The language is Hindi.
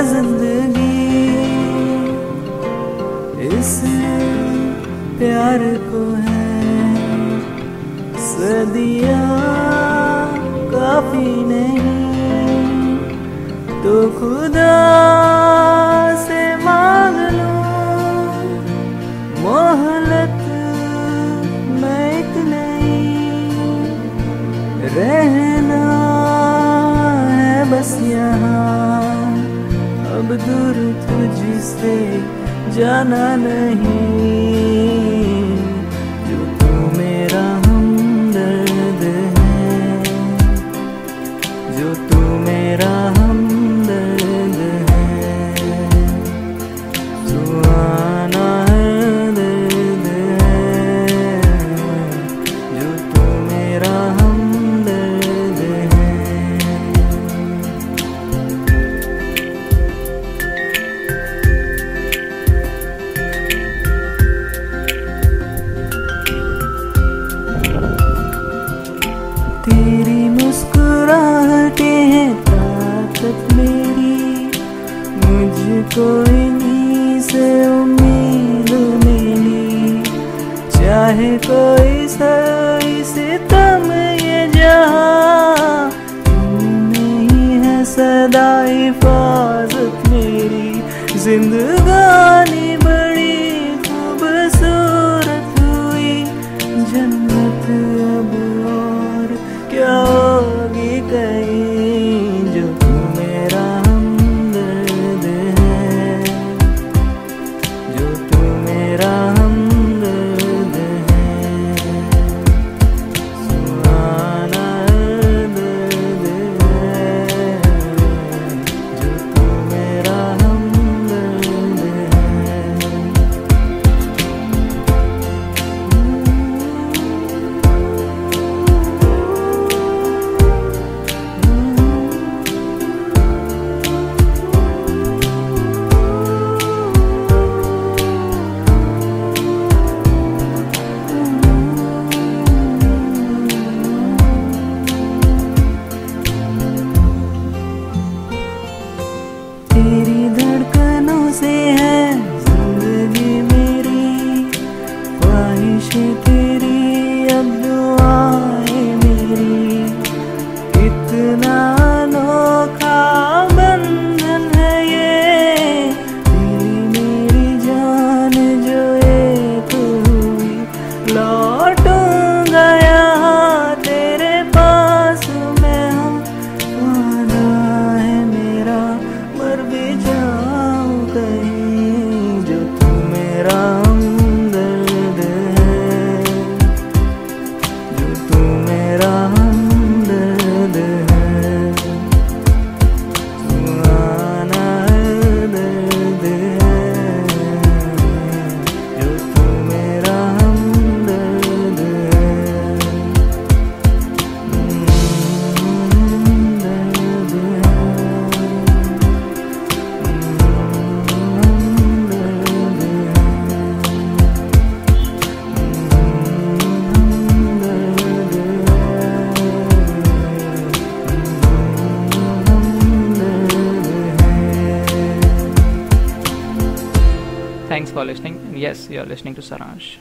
ज़िंदगी इस प्यार को है। सदिया काफ़ी नहीं तो खुदा दूर तुझसे जाना नहीं। चाहे कोई सही सितम ये जहाँ। नहीं है सदाई हिफाजत मेरी जिंदगानी बड़ी खूबसूरत हुई। जन्म for listening. And yes, you are listening to Saransh.